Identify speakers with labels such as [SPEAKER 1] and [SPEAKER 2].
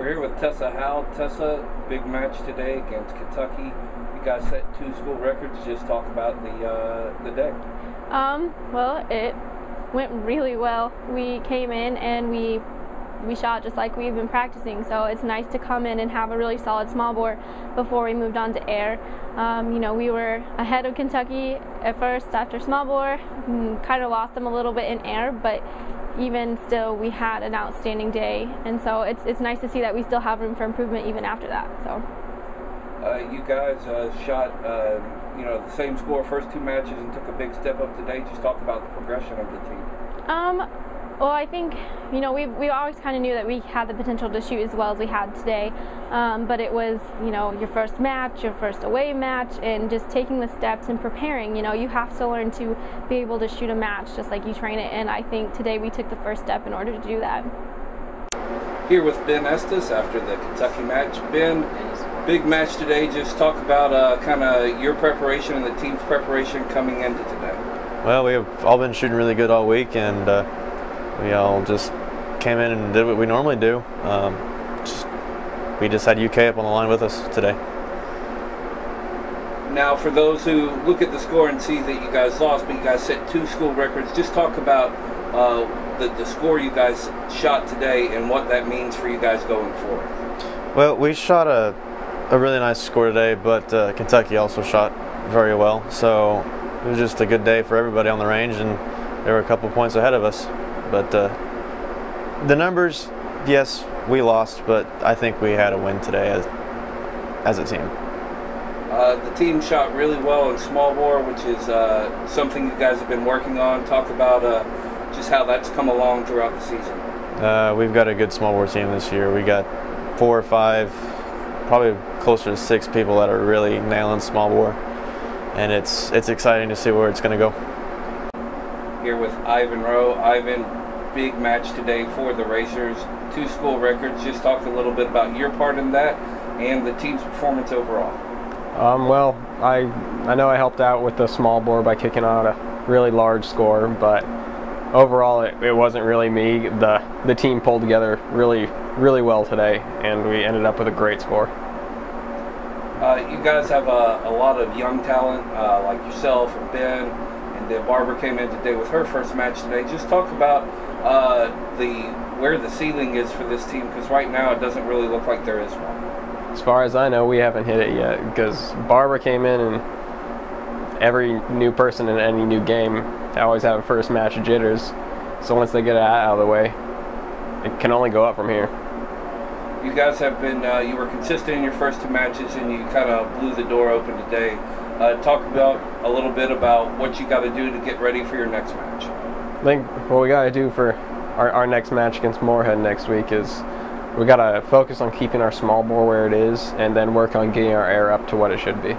[SPEAKER 1] We're here with Tessa Howald. Tessa, big match today against Kentucky. You guys set two school records. Just talk about the uh, the day.
[SPEAKER 2] Um, well, it went really well. We came in and we we shot just like we've been practicing. So it's nice to come in and have a really solid small bore before we moved on to air. Um, you know, we were ahead of Kentucky at first after small bore, kind of lost them a little bit in air, but even still, we had an outstanding day, and so it's it's nice to see that we still have room for improvement even after that. So.
[SPEAKER 1] Uh, you guys uh, shot, uh, you know, the same score first two matches and took a big step up today. Just talk about the progression of the team.
[SPEAKER 2] Um, well, I think you know we we always kind of knew that we had the potential to shoot as well as we had today, um, but it was you know your first match, your first away match, and just taking the steps and preparing. You know, you have to learn to be able to shoot a match just like you train it, and I think today we took the first step in order to do that.
[SPEAKER 1] Here with Ben Estes after the Kentucky match. Ben, big match today. Just talk about uh, kind of your preparation and the team's preparation coming into today.
[SPEAKER 3] Well, we have all been shooting really good all week, and. Uh, we all just came in and did what we normally do. Um, just, we just had UK up on the line with us today.
[SPEAKER 1] Now, for those who look at the score and see that you guys lost, but you guys set two school records, just talk about uh, the, the score you guys shot today and what that means for you guys going forward.
[SPEAKER 3] Well, we shot a, a really nice score today, but uh, Kentucky also shot very well. So it was just a good day for everybody on the range, and they were a couple points ahead of us. But uh, the numbers, yes, we lost, but I think we had a win today as, as a team.
[SPEAKER 1] Uh, the team shot really well in small bore, which is uh, something you guys have been working on. Talk about uh, just how that's come along throughout the season.
[SPEAKER 3] Uh, we've got a good small bore team this year. We got four or five, probably closer to six people that are really nailing small bore, and it's it's exciting to see where it's going to go.
[SPEAKER 1] Here with Ivan Roe. Ivan, big match today for the Racers. Two school records. Just talk a little bit about your part in that and the team's performance overall.
[SPEAKER 4] Um, well, I I know I helped out with the small bore by kicking out a really large score, but overall it, it wasn't really me. The the team pulled together really really well today, and we ended up with a great score.
[SPEAKER 1] Uh, you guys have a, a, lot of young talent uh, like yourself and Ben, then Barbara came in today with her first match today. Just talk about uh, the where the ceiling is for this team because right now it doesn't really look like there is one.
[SPEAKER 4] As far as I know, we haven't hit it yet because Barbara came in and every new person in any new game they always have a first match of jitters. So once they get it out of the way, it can only go up from here.
[SPEAKER 1] You guys have been, uh, you were consistent in your first two matches and you kind of blew the door open today. Uh, talk about a little bit about what you got to do to get ready for your next match.
[SPEAKER 4] I think what we got to do for our, our next match against Morehead next week is we got to focus on keeping our small bore where it is and then work on getting our air up to what it should be.